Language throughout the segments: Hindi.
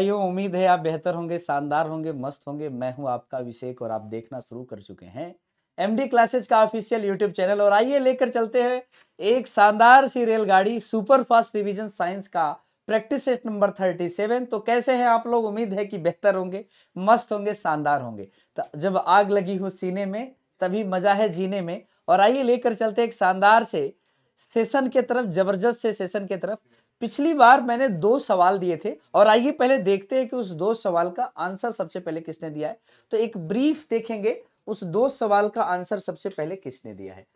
भाइयों उम्मीद है आप बेहतर होंगे, शानदार होंगे, मस्त होंगे। मैं हूँ आपका अभिषेक और आप देखना शुरू कर चुके हैं एमडी क्लासेज का ऑफिशियल यूट्यूब चैनल और आइए लेकर चलते हैं एक शानदार सी रेलगाड़ी सुपर फास्ट रिवीजन साइंस का। Practice set number thirty seven तो कैसे हैं आप लोग? उम्मीद है कि बेहतर होंगे, मस्त होंगे, शानदार होंगे। तो जब आग लगी हो सीने में, तभी मज़ा है जीने में। और आइए लेकर चलते एक शानदार से सेशन के तरफ़, ज़बरदस्त से सेशन के तरफ़। पिछली बार मैंने दो सवाल दिए थे और आइए पहले देखते हैं कि उस दो सवाल का आंसर सबसे पहले किसने दिया है। तो एक ब्रीफ देखेंगे, उस दो सवाल का आंसर सबसे पहले किसने दिया है?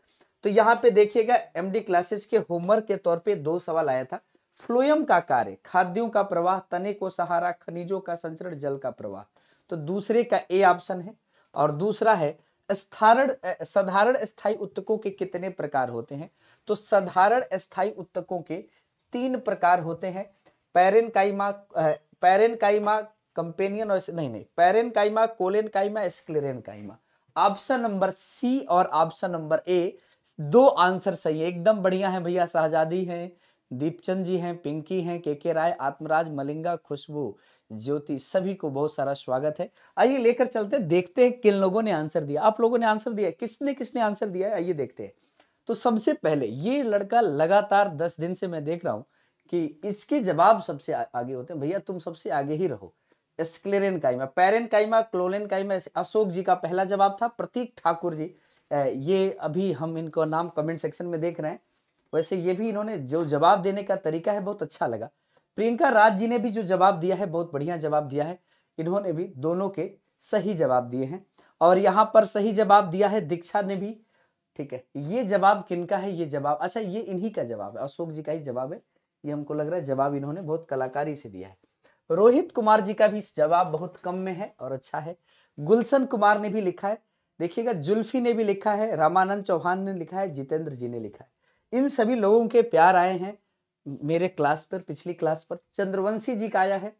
तो यहाँ पे देखिएगा एमडी क्लासेस के होमवर्क के तौर पे दो सवाल आया था। फ्लोयम का कार्य, खाद्यों का प्रवाह, तने को सहारा, खनिजों का संचरण, जल का प्रवाह। तो दूसरे का ए ऑप्शन है और दूसरा है, स्थारण साधारण स्थायी उत्तकों के कितने प्रकार होते हैं? तो साधारण स्थायी उत्तकों के तीन प्रकार होते हैं पैरेन काइमा पैरेन काइमा कंपेनियन और नहीं नहीं पैरेन काइमा कोलेन काइमा स्क्लेरेन काइमा ऑप्शन नंबर सी और ऑप्शन नंबर ए दो आंसर सही है। एकदम बढ़िया है भैया, शाहजादी हैं, दीपचंद जी हैं, पिंकी हैं के के राय, आत्मराज, मलिंगा, खुशबू, ज्योति, सभी को बहुत सारा स्वागत है। आइए लेकर चलते हैं, देखते हैं किन लोगों ने आंसर दिया। आप लोगों ने आंसर दिया किसने किसने आंसर दिया है? आइए देखते हैं। तो सबसे पहले ये लड़का लगातार दस दिन से मैं देख रहा हूँ कि इसके जवाब सबसे आगे होते हैं, भैया, तुम सबसे आगे ही रहो। स्क्लेरेन काइमा, पैरेन काइमा, क्लोलेन काइमा, अशोक जी का पहला जवाब था, प्रतीक ठाकुर जी। ये अभी हम इनको नाम कमेंट सेक्शन में देख रहे हैं। वैसे ये भी इन्होंने जो जवाब देने का तरीका है, बहुत अच्छा लगा। प्रियंका राज जी ने भी जो जवाब दिया है, बहुत बढ़िया जवाब दिया है। इन्होंने भी दोनों के सही जवाब दिए हैं। और यहाँ पर सही जवाब दिया है, दीक्षा ने भी। ठीक है, ये जवाब किनका है? ये जवाब अच्छा ये इन्हीं का जवाब है। अशोक जी का ही जवाब है। ये हमको लग रहा है जवाब इन्होंने बहुत कलाकारी से दिया है। रोहित कुमार जी का भी जवाब बहुत कम में है और अच्छा है। गुलशन कुमार ने भी लिखा है। देखिएगा, जुल्फी ने भी लिखा है, रामानंद चौहान ने लिखा है, जितेंद्र जी ने लिखा है। इन सभी लोगों के प्यार आए हैं मेरे क्लास पर, पिछली क्लास पर। चंद्रवंशी जी का आया है,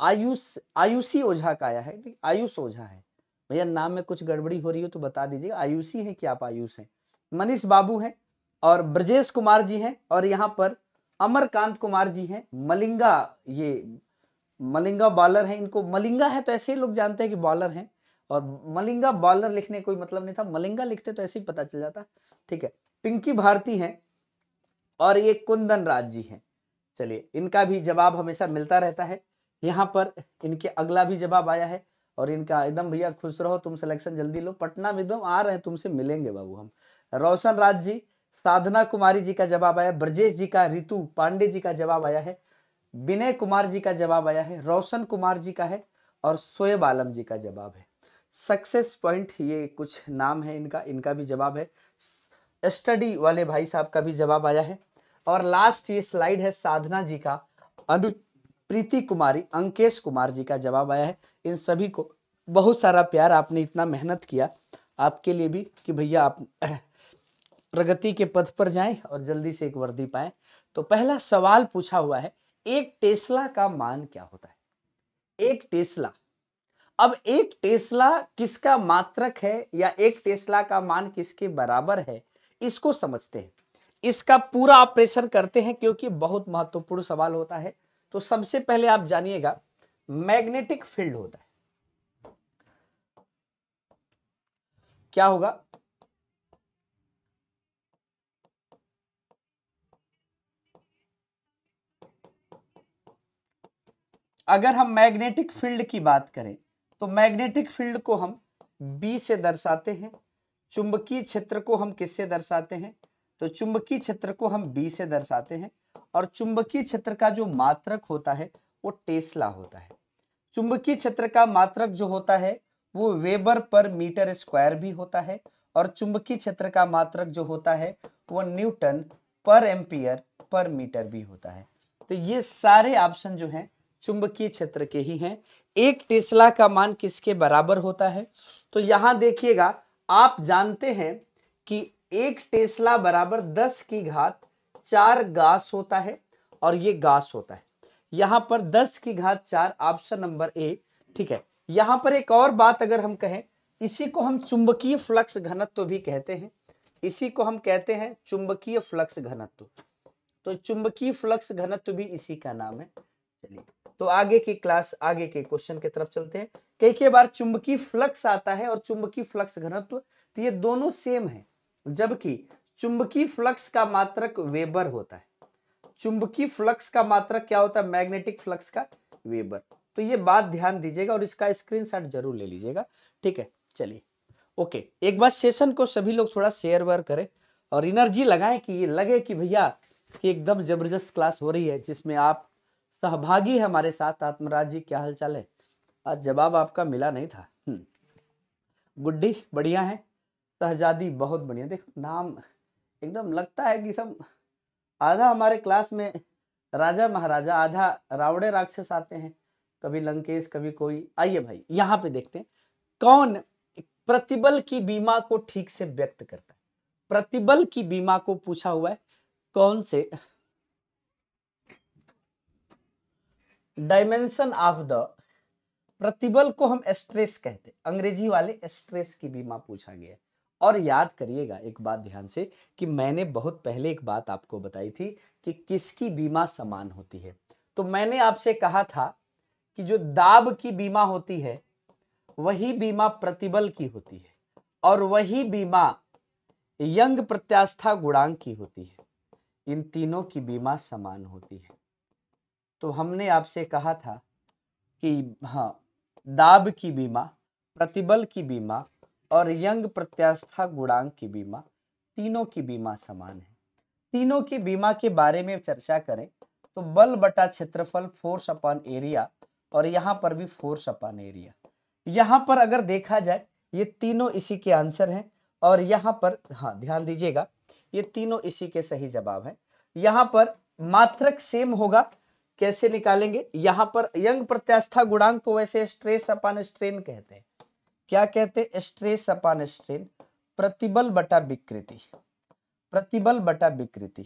आयुष, आयुषी ओझा का आया है, आयुष ओझा है। भैया, नाम में कुछ गड़बड़ी हो रही हो तो बता दीजिए आयुषी है कि आप आयुष हैं? मनीष बाबू हैं और ब्रजेश कुमार जी हैं और यहाँ पर अमरकांत कुमार जी हैं। मलिंगा, ये मलिंगा बॉलर है इनको। मलिंगा है तो ऐसे ही लोग जानते हैं कि बॉलर हैं और मलिंगा बॉलर लिखने कोई मतलब नहीं था। मलिंगा लिखते तो ऐसे ही पता चल जाता। ठीक है, पिंकी भारती हैं और ये कुंदन राज जी हैं। चलिए, इनका भी जवाब हमेशा मिलता रहता है। यहाँ पर इनके अगला भी जवाब आया है। और इनका एकदम भैया खुश रहो, तुम सिलेक्शन जल्दी लो। पटना में एकदम आ रहे हैं, तुमसे मिलेंगे बाबू हम। रोशन राज जी, साधना कुमारी जी का जवाब आया, ब्रजेश जी का, रितु पांडे जी का जवाब आया है, विनय कुमार जी का जवाब आया है, रोशन कुमार जी का है और सोएब आलम जी का जवाब है। सक्सेस पॉइंट ये कुछ नाम है इनका इनका भी जवाब है। स्टडी वाले भाई साहब का भी जवाब आया है। और लास्ट ये स्लाइड है साधना जी का, अनु प्रीति कुमारी, अंकेश कुमार जी का जवाब आया है। इन सभी को बहुत सारा प्यार, आपने इतना मेहनत किया आपके लिए भी कि भैया आप प्रगति के पथ पर जाएँ और जल्दी से एक वर्दी पाए। तो पहला सवाल पूछा हुआ है, एक टेस्ला का मान क्या होता है? एक टेस्ला। अब एक टेस्ला किसका मात्रक है या एक टेस्ला का मान किसके बराबर है, इसको समझते हैं। इसका पूरा ऑपरेशन करते हैं क्योंकि बहुत महत्वपूर्ण सवाल होता है। तो सबसे पहले आप जानिएगा, मैग्नेटिक फ़ील्ड होता है। क्या होगा? अगर हम मैग्नेटिक फ़ील्ड की बात करें तो मैग्नेटिक फ़ील्ड को हम बी से दर्शाते हैं, चुंबकीय क्षेत्र को हम किससे दर्शाते हैं? तो चुंबकीय क्षेत्र को हम बी से दर्शाते हैं। और चुंबकीय क्षेत्र का जो मात्रक होता है, वो टेस्ला होता है। चुंबकीय क्षेत्र का मात्रक जो होता है, वो वेबर पर मीटर स्क्वायर भी होता है और चुंबकीय क्षेत्र का मात्रक जो होता है, वो न्यूटन पर एम्पियर पर मीटर भी होता है। तो ये सारे ऑप्शन जो हैं, चुंबकीय क्षेत्र के ही हैं। एक टेस्ला का मान किसके बराबर होता है? तो यहाँ देखिएगा, आप जानते हैं कि एक टेस्ला बराबर दस की घात चार गास होता है और ये गास होता है। यहाँ पर दस की घात चार ऑप्शन नंबर ए, ठीक है। यहाँ पर एक और बात अगर हम कहें, इसी को हम चुंबकीय फ्लक्स घनत्व भी कहते हैं। इसी को हम कहते हैं चुंबकीय फ्लक्स घनत्व। तो चुंबकीय फ्लक्स घनत्व भी इसी का नाम है। चलिए तो आगे की क्लास, आगे के क्वेश्चन की तरफ़ चलते हैं। कई कई बार चुंबकीय फ्लक्स आता है और चुंबकीय फ्लक्स घनत्व तो ये दोनों सेम है, जबकि चुंबकीय फ्लक्स का मात्रक वेबर होता है। चुंबकीय फ्लक्स का मात्रक क्या होता है? मैग्नेटिक फ्लक्स का वेबर। तो ये बात ध्यान दीजिएगा और इसका स्क्रीनशॉट ज़रूर ले लीजिएगा। ठीक है, चलिए। ओके, एक बार सेशन को सभी लोग थोड़ा शेयर वेयर करें और एनर्जी लगाएँ कि ये लगे कि भैया, कि एकदम ज़बरदस्त क्लास हो रही है, जिसमें आप सहभागी है हमारे साथ। आत्मराज जी, क्या हाल चाल है? आज जवाब आपका मिला नहीं था। हम्म। गुड्डी, बढ़िया है? सहजादी बहुत बढ़िया। देखो, नाम एकदम लगता है कि सब आधा हमारे क्लास में राजा महाराजा, आधा रावड़े राक्षस आते हैं। कभी लंकेश, कभी कोई। आइए भाई, यहाँ पे देखते हैं, कौन प्रतिबल की बीमा को ठीक से व्यक्त करता है? प्रतिबल की बीमा को पूछा हुआ है, कौन से? डायमेंशन ऑफ़ द प्रतिबल को हम स्ट्रेस कहते हैं। अंग्रेज़ी वाले स्ट्रेस की बीमा पूछा गया और याद करिएगा एक बात ध्यान से कि मैंने बहुत पहले एक बात आपको बताई थी कि किसकी बीमा समान होती है। तो मैंने आपसे कहा था कि जो दाब की बीमा होती है, वही बीमा प्रतिबल की होती है और वही बीमा यंग प्रत्यास्था गुणांक की होती है। इन तीनों की बीमा समान होती है। तो हमने आपसे कहा था कि हाँ दाब की बीमा, प्रतिबल की बीमा और यंग प्रत्यास्था गुणांक की बीमा तीनों की बीमा समान है। तीनों की बीमा के बारे में चर्चा करें तो बल बटा क्षेत्रफल फोर्स अपॉन एरिया और यहाँ पर भी फोर्स अपॉन एरिया यहाँ पर अगर देखा जाए, ये तीनों इसी के आंसर हैं और यहाँ पर हाँ ध्यान दीजिएगा, ये तीनों इसी के सही जवाब है। यहाँ पर मात्रक सेम होगा, कैसे निकालेंगे? यहाँ पर यंग प्रत्यास्था गुणांक को वैसे स्ट्रेस अपान स्ट्रेन कहते हैं। क्या कहते हैं? स्ट्रेस अपान स्ट्रेन, प्रतिबल बटा विकृति। प्रतिबल बटा विकृति।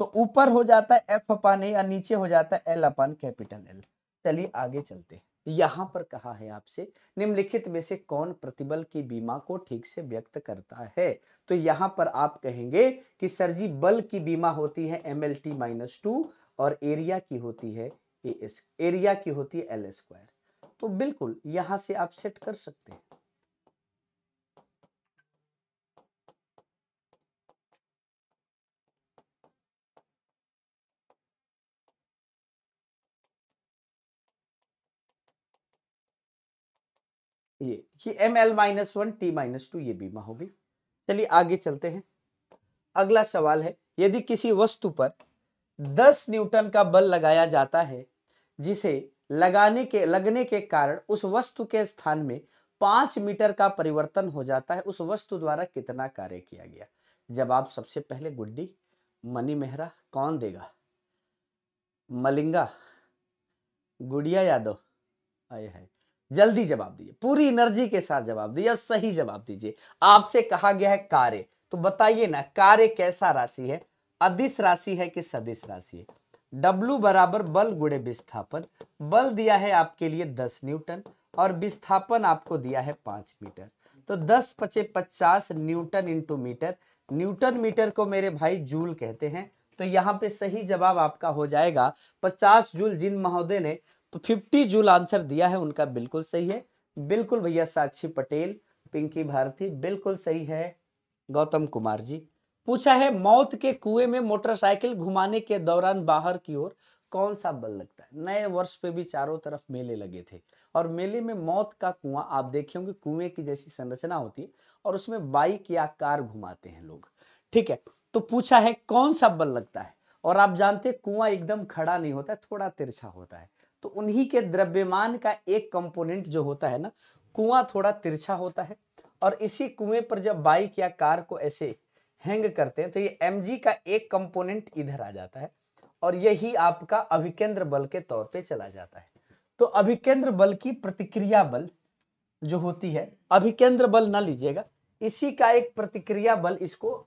तो ऊपर हो जाता है एफ़ अपान ए और नीचे हो जाता है एल अपान कैपिटल एल चलिए आगे चलते हैं। यहाँ पर कहा है आपसे, निम्नलिखित में से कौन प्रतिबल की बीमा को ठीक से व्यक्त करता है? तो यहाँ पर आप कहेंगे कि सर जी, बल की बीमा होती है M L T minus two और एरिया की होती है ए एस एरिया की होती है एल स्क्वायर तो बिल्कुल यहाँ से आप सेट कर सकते हैं। ये ये M L minus one T minus two ये बीमा होगी चलिए आगे चलते हैं। अगला सवाल है, यदि किसी वस्तु पर 10 न्यूटन का बल लगाया जाता है, जिसे लगाने के, लगने के कारण उस वस्तु के स्थान में पाँच मीटर का परिवर्तन हो जाता है, उस वस्तु द्वारा कितना कार्य किया गया? जवाब सबसे पहले गुड्डी, मनी मेहरा, कौन देगा? मलिंगा, गुड़िया यादव। आए है जल्दी जवाब दीजिए। पूरी एनर्जी के साथ जवाब दीजिए सही जवाब दीजिए। आपसे कहा गया है कार्य। तो बताइए ना, कार्य कैसा राशि है? अदिश राशि है कि सदिश राशि है? W बराबर बल गुड़े विस्थापन। बल दिया है आपके लिए 10 न्यूटन और विस्थापन आपको दिया है 5 मीटर। तो 10 पचे 50 newton into metre. Newton metre को मेरे भाई जूल कहते हैं। तो यहाँ पे सही जवाब आपका हो जाएगा 50 जूल जिन महोदय ने तो फिफ्टी जूल आंसर दिया है, उनका बिल्कुल सही है। बिल्कुल भैया, साक्षी पटेल, पिंकी भारती, बिल्कुल सही है। गौतम कुमार जी, पूछा है, मौत के कुएँ में मोटरसाइकिल घुमाने के दौरान बाहर की ओर कौन सा बल लगता है? नए वर्ष पे भी चारों तरफ़ मेले लगे थे। और मेले में मौत का कुआँ, आप देखे होंगे, कुएँ की जैसी संरचना होती है और उसमें बाइक या कार घुमाते हैं लोग। ठीक है तो पूछा है, कौन सा बल लगता है? और आप जानते कुआँ एकदम खड़ा नहीं होता थोड़ा तिरछा होता है। तो उन्हीं के द्रव्यमान का एक कंपोनेंट जो होता है ना, कुआँ थोड़ा तिरछा होता है और इसी कुएँ पर जब बाइक या कार को ऐसे हैंग करते हैं तो ये एमजी का एक कंपोनेंट इधर आ जाता है और यही आपका अभिकेंद्र बल के तौर पे चला जाता है। तो अभिकेंद्र बल की प्रतिक्रिया बल जो होती है, अभिकेंद्र बल ना लीजिएगा, इसी का एक प्रतिक्रिया बल इसको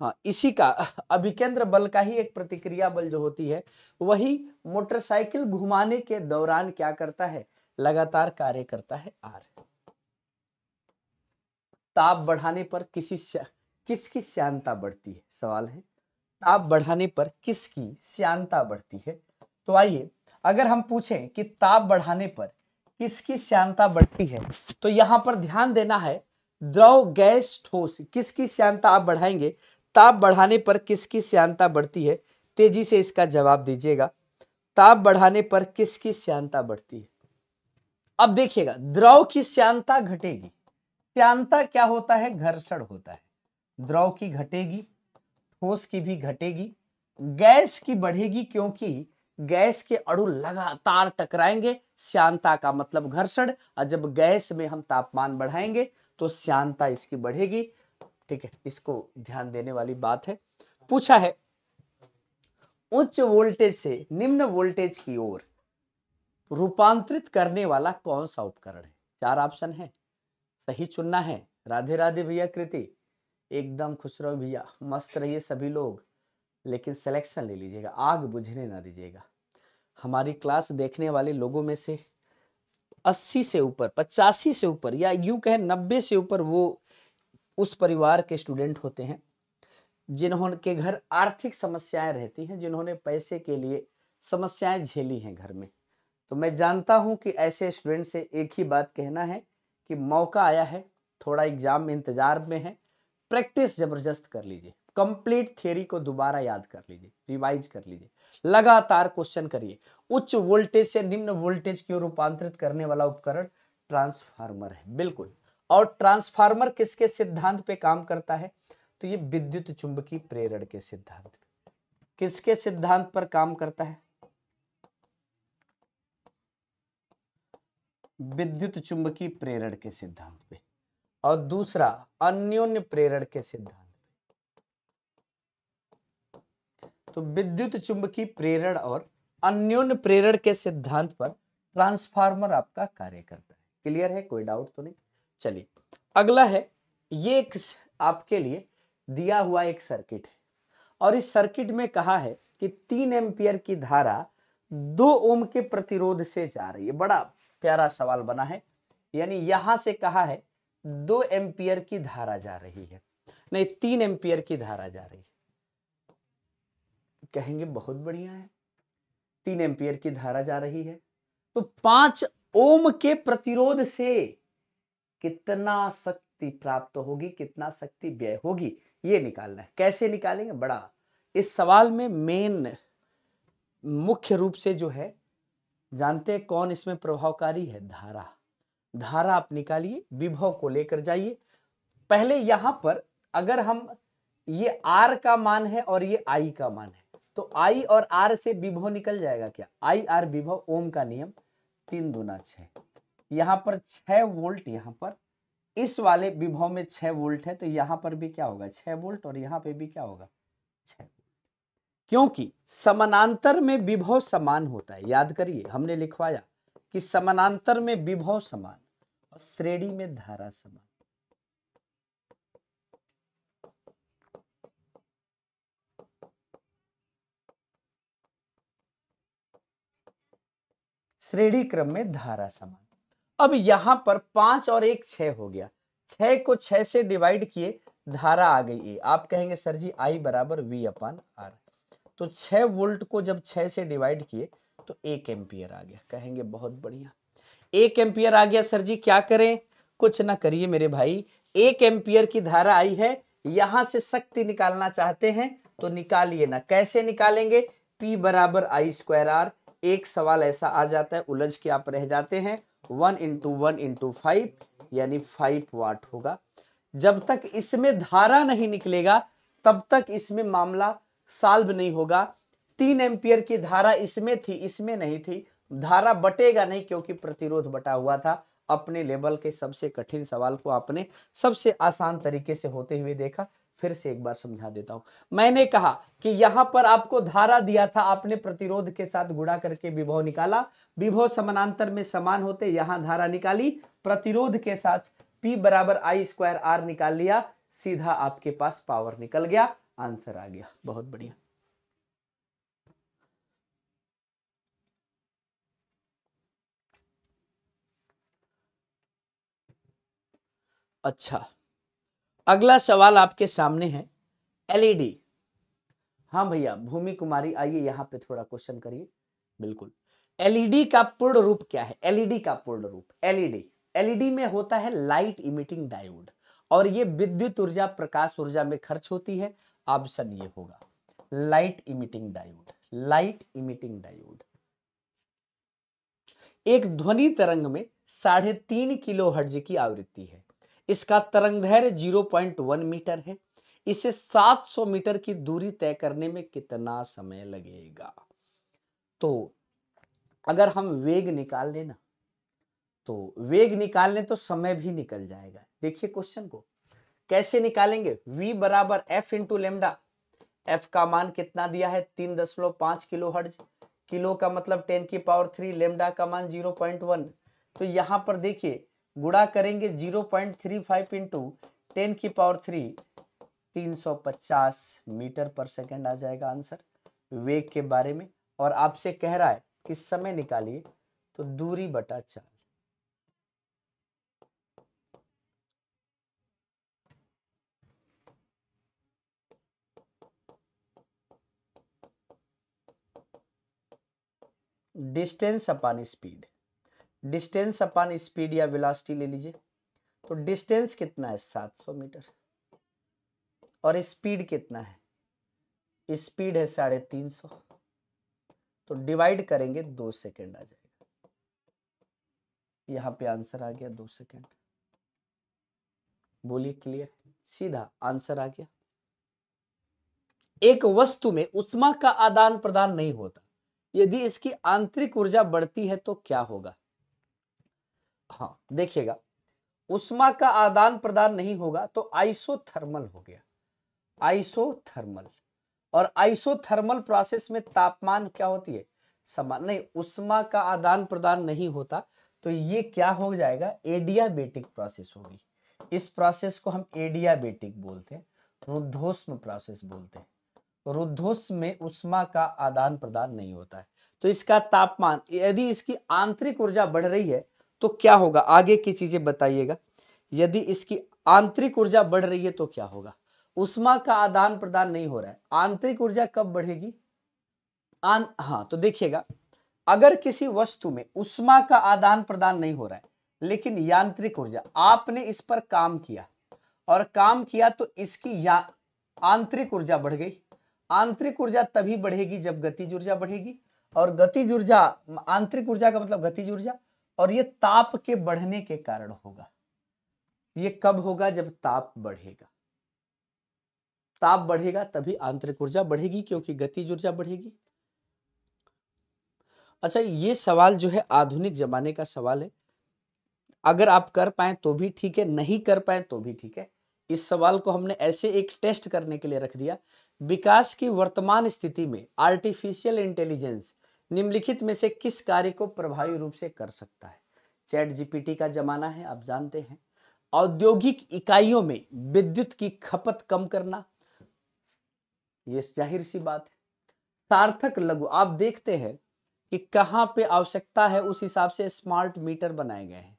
हाँ इसी का अभिकेंद्र बल का ही एक प्रतिक्रिया बल जो होती है, वही मोटरसाइकिल घुमाने के दौरान क्या करता है? लगातार कार्य करता है आर। ताप बढ़ाने पर किसी किसकी श्यानता बढ़ती है? सवाल है। ताप बढ़ाने पर किसकी श्यानता बढ़ती है? तो आइए, अगर हम पूछें कि ताप बढ़ाने पर किसकी श्यानता बढ़ती है तो यहाँ पर ध्यान देना है, द्रव गैस ठोस, किसकी श्यानता आप बढ़ाएँगे? ताप बढ़ाने पर किसकी श्यानता बढ़ती है? तेज़ी से इसका जवाब दीजिएगा। ताप बढ़ाने पर किसकी श्यानता बढ़ती है? अब देखिएगा, द्रव की श्यानता घटेगी। श्यानता क्या होता है? घर्षण होता है। द्रव की घटेगी, ठोस की भी घटेगी। गैस की बढ़ेगी क्योंकि गैस के अणु लगातार टकराएँगे। श्यानता का मतलब घर्षण। और जब गैस में हम तापमान बढ़ाएँगे तो श्यानता इसकी बढ़ेगी। ठीक है, इसको ध्यान देने वाली बात है। पूछा है, उच्च वोल्टेज से निम्न वोल्टेज की ओर रूपांतरित करने वाला कौन सा उपकरण है? चार ऑप्शन है। सही चुनना है। राधे राधे भैया कृति। एकदम खुश रहो भैया। मस्त रहिए सभी लोग। लेकिन सिलेक्शन ले लीजिएगा। आग बुझने ना दीजिएगा। हमारी क्लास देखने वाले लोगों में से अस्सी से ऊपर, पचासी से ऊपर या यूँ कहें नब्बे से ऊपर वो उस परिवार के स्टूडेंट होते हैं जिन्होंने के घर आर्थिक समस्याएँ रहती हैं, जिन्होंने पैसे के लिए समस्याएँ झेली हैं घर में। तो मैं जानता हूँ कि ऐसे स्टूडेंट से एक ही बात कहना है कि मौका आया है, थोड़ा एग्ज़ाम में इंतज़ार में है, प्रैक्टिस ज़बरदस्त कर लीजिए, कंप्लीट थियोरी को दोबारा याद कर लीजिए, रिवाइज कर लीजिए, लगातार क्वेश्चन करिए, उच्च वोल्टेज से निम्न वोल्टेज की ओर रूपांतरित करने वाला उपकरण ट्रांसफार्मर है, बिल्कुल। और ट्रांसफार्मर किसके सिद्धांत पे काम करता है? तो ये विद्युत चुंबकीय प्रेरण के सिद्धांत किसके सिद्धांत पर काम करता है? विद्युत चुंबकीय प्रेरण के सिद्धांत पे। और दूसरा, अन्योन्य प्रेरण के सिद्धांत तो विद्युत चुंबकीय प्रेरण और अन्योन्य प्रेरण के सिद्धांत पर ट्रांसफार्मर आपका कार्य करता है। क्लियर है? कोई डाउट तो नहीं? चलिए, अगला है, ये एक आपके लिए दिया हुआ एक सर्किट है। और इस सर्किट में कहा है कि तीन एम्पियर की धारा दो ओम के प्रतिरोध से जा रही है। बड़ा प्यारा सवाल बना है। यानी यहाँ से कहा है, दो एम्पियर की धारा जा रही है। नहीं, तीन एम्पियर की धारा जा रही है। कहेंगे बहुत बढ़िया है। तीन एम्पियर की धारा जा रही है। तो पाँच ओम के प्रतिरोध से कितना शक्ति प्राप्त होगी, कितना शक्ति व्यय होगी, ये निकालना है। कैसे निकालेंगे? बड़ा, इस सवाल में मेन मुख्य रूप से जो है, जानते हैं कौन इसमें प्रभावकारी है? धारा। धारा आप निकालिए, विभव को लेकर जाइए। पहले यहाँ पर अगर हम, ये आर का मान है और ये आई का मान है तो आई और आर से विभव निकल जाएगा क्या? आई आर विभव, ओम का नियम तीन दुना छ यहाँ पर छह वोल्ट यहाँ पर। इस वाले विभव में छह वोल्ट है तो यहाँ पर भी क्या होगा? छह वोल्ट और यहाँ पे भी क्या होगा? छह क्योंकि समानांतर में विभव समान होता है। याद करिए, हमने लिखवाया कि समानांतर में विभव समान और श्रेणी में धारा समान। श्रेणी क्रम में धारा समान। अब यहाँ पर पाँच और एक छह हो गया। छह को छह से डिवाइड किए, धारा आ गई आप कहेंगे, सर जी, आई बराबर वी अपान आर। तो छह वोल्ट को जब छह से डिवाइड किए तो एक एम्पियर आ गया। कहेंगे, बहुत बढ़िया। एक एम्पियर आ गया, सर जी, क्या करें? कुछ ना करिए मेरे भाई। एक एम्पियर की धारा आई है, यहाँ से शक्ति निकालना चाहते हैं तो निकालिए ना। कैसे निकालेंगे? पी बराबर आई स्क्वायर आर एक सवाल ऐसा आ जाता है, उलझ के आप रह जाते हैं। One into one into five यानी फाइव वाट होगा। जब तक इसमें धारा नहीं निकलेगा, तब तक इसमें मामला सॉल्व नहीं होगा। तीन एम्पियर की धारा इसमें थी, इसमें नहीं थी। धारा बटेगा नहीं क्योंकि प्रतिरोध बटा हुआ था। अपने लेवल के सबसे कठिन सवाल को आपने सबसे आसान तरीके से होते हुए देखा। फिर से एक बार समझा देता हूँ। मैंने कहा कि यहाँ पर आपको धारा दिया था, आपने प्रतिरोध के साथ गुणा करके विभव निकाला। विभव समानांतर में समान होते यहाँ धारा निकाली, प्रतिरोध के साथ P बराबर आई स्क्वायर आर निकाल लिया, सीधा आपके पास पावर निकल गया। आंसर आ गया। बहुत बढ़िया। अच्छा। अगला सवाल आपके सामने है एलईडी हाँ भैया, भूमि कुमारी, आइए यहाँ पे थोड़ा क्वेश्चन करिए। बिल्कुल। एलईडी का पूर्ण रूप क्या है? एलईडी का पूर्ण रूप एलईडी एलईडी में होता है लाइट इमिटिंग डायोड और ये विद्युत ऊर्जा, प्रकाश ऊर्जा में खर्च होती है। ऑप्शन ये होगा light emitting diode light emitting diode एक ध्वनि तरंग में साढ़े तीन किलो हर्ज की आवृत्ति है। इसका तरंग दैर्घ्य 0.1 मीटर है। इसे 700 मीटर की दूरी तय करने में कितना समय लगेगा? तो अगर हम वेग निकाल लेना तो वेग निकाल लें तो समय भी निकल जाएगा। देखिए क्वेश्चन को, कैसे निकालेंगे? V बराबर एफ़ इंटू लेमडा एफ़ का मान कितना दिया है? तीन दशमलव पाँच किलो हर्ज किलो का मतलब टेन की पावर थ्री लेमडा का मान ज़ीरो पॉइंट वन। तो यहाँ पर देखिए गुड़ा करेंगे zero point three five into ten की पावर थ्री, तीन सौ पचास मीटर पर सेकेंड आ जाएगा आंसर वेग के बारे में। और आपसे कह रहा है कि समय निकालिए तो दूरी बटा चार। Distance upon speed. Distance upon speed या वेलोसिटी ले लीजिए। तो डिस्टेंस कितना है? 700 मीटर। और स्पीड कितना है? स्पीड है साढ़े तीन सौ। तो डिवाइड करेंगे, दो सेकेंड आ जाएगा। यहाँ पे आंसर आ गया दो सेकेंड। बोलिए क्लियर? सीधा आंसर आ गया। एक वस्तु में उष्मा का आदान प्रदान नहीं होता। यदि इसकी आंतरिक ऊर्जा बढ़ती है तो क्या होगा? हाँ देखिएगा। उष्मा का आदान प्रदान नहीं होगा तो आइसोथर्मल हो गया। आइसोथर्मल। और आइसोथर्मल प्रोसेस में तापमान क्या होती है? समान, नहीं, उष्मा का आदान प्रदान नहीं होता तो ये क्या हो जाएगा? एडियाबेटिक प्रोसेस होगी। इस प्रोसेस को हम एडियाबेटिक बोलते हैं, रुद्धोष्म प्रोसेस बोलते हैं। रुद्धोष्म में उष्मा का आदान प्रदान नहीं होता है। तो इसका तापमान, यदि इसकी आंतरिक ऊर्जा बढ़ रही है तो क्या होगा? आगे की चीज़ें बताइएगा। यदि इसकी आंतरिक ऊर्जा बढ़ रही है तो क्या होगा? उष्मा का आदान प्रदान नहीं हो रहा है। आंतरिक ऊर्जा कब बढ़ेगी? आन हाँ तो देखिएगा। अगर किसी वस्तु में उष्मा का आदान प्रदान नहीं हो रहा है, लेकिन यांत्रिक ऊर्जा, आपने इस पर काम किया और काम किया तो इसकी या, आंतरिक ऊर्जा बढ़ गई। आंतरिक ऊर्जा तभी बढ़ेगी जब गतिज ऊर्जा बढ़ेगी और गतिज ऊर्जा, आंतरिक ऊर्जा का मतलब गतिज ऊर्जा और ये ताप के बढ़ने के कारण होगा। ये कब होगा? जब ताप बढ़ेगा। ताप बढ़ेगा तभी आंतरिक ऊर्जा बढ़ेगी, क्योंकि गतिज ऊर्जा बढ़ेगी। अच्छा ये सवाल जो है आधुनिक जमाने का सवाल है। अगर आप कर पाए तो भी ठीक है, नहीं कर पाए तो भी ठीक है। इस सवाल को हमने ऐसे एक टेस्ट करने के लिए रख दिया। विकास की वर्तमान स्थिति में आर्टिफिशियल इंटेलिजेंस निम्नलिखित में से किस कार्य को प्रभावी रूप से कर सकता है? चैट जीपीटी का जमाना है, आप जानते हैं। औद्योगिक इकाइयों में विद्युत की खपत कम करना, ये ज़ाहिर सी बात है। सार्थक लघु, आप देखते हैं कि कहाँ पे आवश्यकता है, उस हिसाब से स्मार्ट मीटर बनाए गए हैं।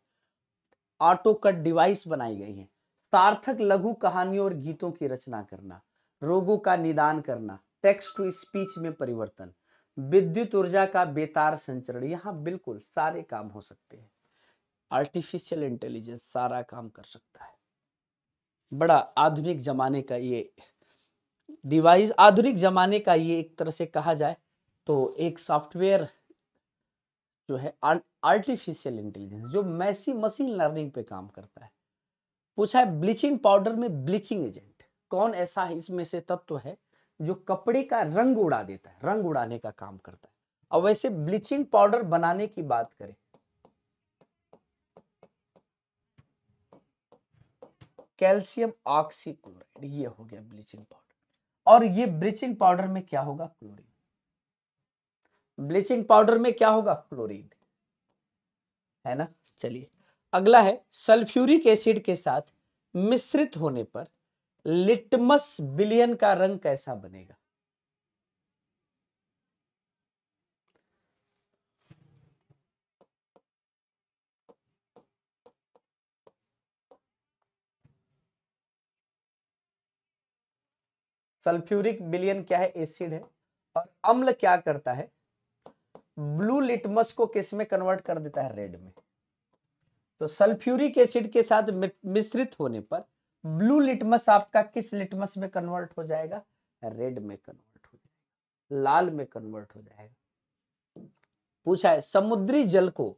ऑटो कट डिवाइस बनाई गई है। सार्थक लघु कहानियों और गीतों की रचना करना, रोगों का निदान करना, टेक्स्ट टू स्पीच में परिवर्तन। विद्युत ऊर्जा का बेतार संचरण, यहाँ बिल्कुल सारे काम हो सकते हैं। आर्टिफिशियल इंटेलिजेंस सारा काम कर सकता है। बड़ा आधुनिक जमाने का ये डिवाइस आधुनिक जमाने का ये एक तरह से कहा जाए तो एक सॉफ्टवेयर जो है आर्टिफिशियल इंटेलिजेंस जो मैसी मशीन लर्निंग पे काम करता है। पूछा है ब्लीचिंग पाउडर में ब्लीचिंग एजेंट कौन ऐसा इसमें से तत्व है? जो कपड़े का रंग उड़ा देता है, रंग उड़ाने का काम करता है। अब वैसे ब्लीचिंग पाउडर बनाने की बात करें। कैल्शियम ऑक्सीक्लोराइड, ये हो गया ब्लीचिंग पाउडर। और ये ब्लीचिंग पाउडर में क्या होगा? क्लोरीन। ब्लीचिंग पाउडर में क्या होगा? क्लोरीन। है ना? चलिए। अगला है सल्फ्यूरिक एसिड के साथ मिश्रित होने पर लिटमस बिलियन का रंग कैसा बनेगा? सल्फ्यूरिक बिलियन क्या है? एसिड है। और अम्ल क्या करता है? ब्लू लिटमस को किसमें कन्वर्ट कर देता है? रेड में। तो सल्फ्यूरिक एसिड के साथ मिश्रित होने पर ब्लू लिटमस आपका किस लिटमस में कन्वर्ट हो जाएगा? रेड में कन्वर्ट हो जाएगा। लाल में कन्वर्ट हो जाएगा। पूछा है, समुद्री जल को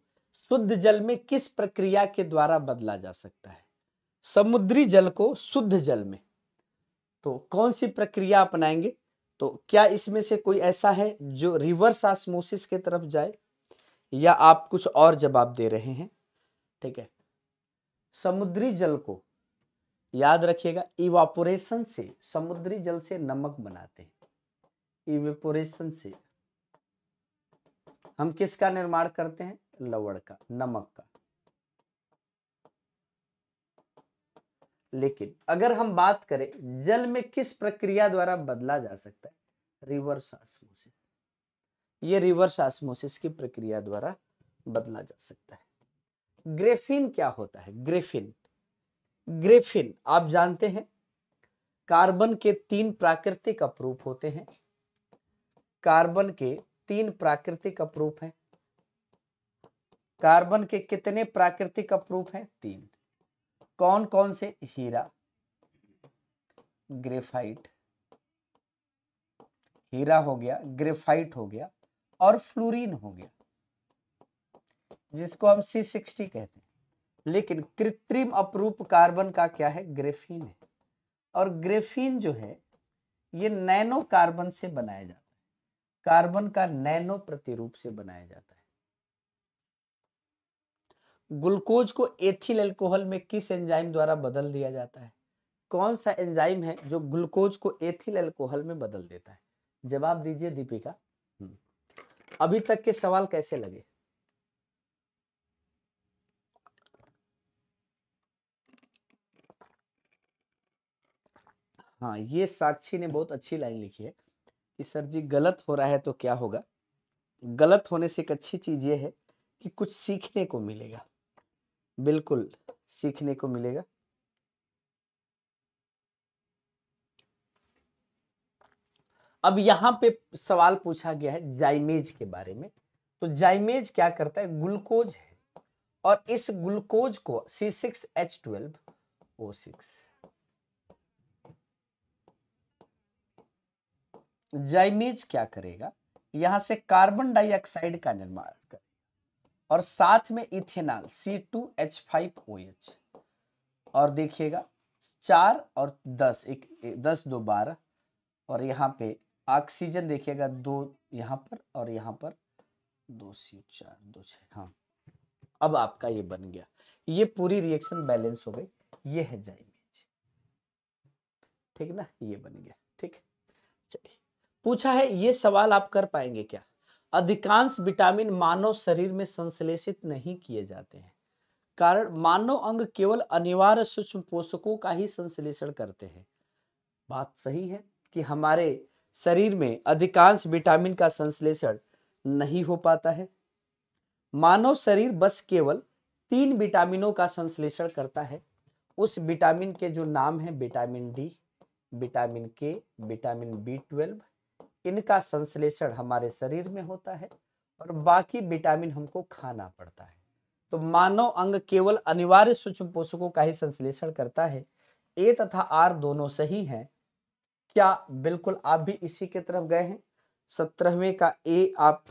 शुद्ध जल में किस प्रक्रिया के द्वारा बदला जा सकता है? समुद्री जल को शुद्ध जल में। तो कौन सी प्रक्रिया अपनाएँगे? तो क्या इसमें से कोई ऐसा है जो रिवर्स आस्मोसिस के तरफ़ जाए? या आप कुछ और जवाब दे रहे हैं? ठीक है। समुद्री जल को याद रखिएगा इवापोरेशन से समुद्री जल से नमक बनाते हैं। इवेपोरेशन से हम किसका निर्माण करते हैं? लवण का, नमक का। लेकिन अगर हम बात करें, जल में किस प्रक्रिया द्वारा बदला जा सकता है? रिवर्स आस्मोसिस ये रिवर्स आस्मोसिस की प्रक्रिया द्वारा बदला जा सकता है। ग्रेफिन क्या होता है? ग्रेफिन। ग्रेफिन, आप जानते हैं, कार्बन के तीन प्राकृतिक अपरूप होते हैं। कार्बन के तीन प्राकृतिक अपरूप हैं। कार्बन के कितने प्राकृतिक अपरूप हैं? तीन। कौन कौन से? हीरा, ग्रेफाइट। हीरा हो गया, ग्रेफाइट हो गया और फ्लोरीन हो गया, जिसको हम सी सिक्सटी कहते हैं। लेकिन कृत्रिम अपरूप कार्बन का क्या है? ग्रेफीन है। और ग्रेफीन जो है, ये नैनो कार्बन से बनाया जाता है। कार्बन का नैनो प्रतिरूप से बनाया जाता है। ग्लूकोज को एथिल अल्कोहल में किस एंजाइम द्वारा बदल दिया जाता है? कौन सा एंजाइम है जो ग्लूकोज को एथिल अल्कोहल में बदल देता है? जवाब दीजिए दीपिका। हम्म। अभी तक के सवाल कैसे लगे? हाँ ये साक्षी ने बहुत अच्छी लाइन लिखी है कि, सर जी, गलत हो रहा है तो क्या होगा? गलत होने से एक अच्छी चीज़ ये है कि कुछ सीखने को मिलेगा। बिल्कुल सीखने को मिलेगा। अब यहाँ पे सवाल पूछा गया है जाइमेज के बारे में। तो जाइमेज क्या करता है? ग्लूकोज है। और इस ग्लूकोज को C six H twelve O six zymase क्या करेगा? यहाँ से कार्बन डाइऑक्साइड का निर्माण कर और साथ में ethanol C two H five O H और देखिएगा चार और दस एक, एक दस दो बारह। और यहाँ पे ऑक्सीजन देखिएगा दो यहाँ पर और यहाँ पर। दो सी चार दो छ हाँ। अब आपका ये बन गया। ये पूरी रिएक्शन बैलेंस हो गई। ये है जाइमेज। ठीक ना? ये बन गया। ठीक? चलिए। पूछा है, ये सवाल आप कर पाएँगे क्या? अधिकांश विटामिन मानव शरीर में संश्लेषित नहीं किए जाते हैं, कारण मानव अंग केवल अनिवार्य सूक्ष्म पोषकों का ही संश्लेषण करते हैं। बात सही है कि हमारे शरीर में अधिकांश विटामिन का संश्लेषण नहीं हो पाता है। मानव शरीर बस केवल तीन विटामिनों का संश्लेषण करता है। उस विटामिन के जो नाम है, vitamin D, vitamin K, vitamin B twelve इनका संश्लेषण हमारे शरीर में होता है और बाकी विटामिन हमको खाना पड़ता है। तो मानव अंग केवल अनिवार्य सूक्ष्म पोषकों का ही संश्लेषण करता है, ए तथा आर दोनों सही हैं। क्या बिल्कुल आप भी इसी के तरफ़ गए हैं? सत्रहवें का ए आप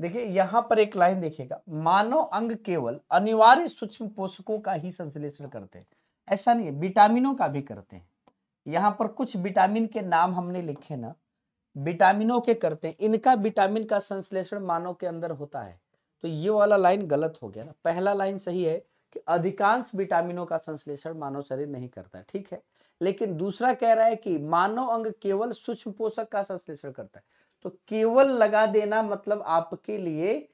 देखिए, यहाँ पर एक लाइन देखिएगा। मानव अंग केवल अनिवार्य सूक्ष्म पोषकों का ही संश्लेषण करते हैं। ऐसा नहीं है, विटामिनों का भी करते हैं। यहाँ पर कुछ विटामिन के नाम हमने लिखे ना, विटामिनों के करते हैं। इनका विटामिन का संश्लेषण मानव के अंदर होता है। तो ये वाला लाइन गलत हो गया ना। पहला लाइन सही है कि अधिकांश विटामिनों का संश्लेषण मानव शरीर नहीं करता ठीक है? लेकिन दूसरा कह रहा है कि मानव अंग केवल सूक्ष्म पोषक का संश्लेषण करता है। तो केवल लगा देना मतलब आपके लिए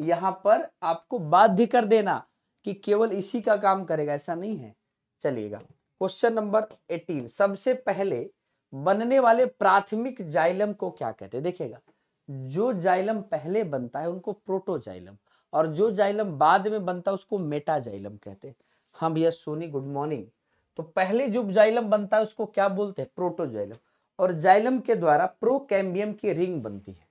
यहाँ पर आपको बाध्य कर देना कि केवल इसी का काम करेगा, ऐसा नहीं है। चलिएगा। क्वेश्चन नंबर 18 सबसे पहले बनने वाले प्राथमिक जाइलम को क्या कहते हैं? देखिएगा। जो जाइलम पहले बनता है, उनको प्रोटोजाइलम और जो जाइलम बाद में बनता है, उसको मेटाजाइलम कहते हैं। हाँ भैया सोनी, गुड मॉर्निंग। तो पहले जो जाइलम बनता है, उसको क्या बोलते हैं? प्रोटोजाइलम और जाइलम के द्वारा प्रोकैम्बियम की रिंग बनती है।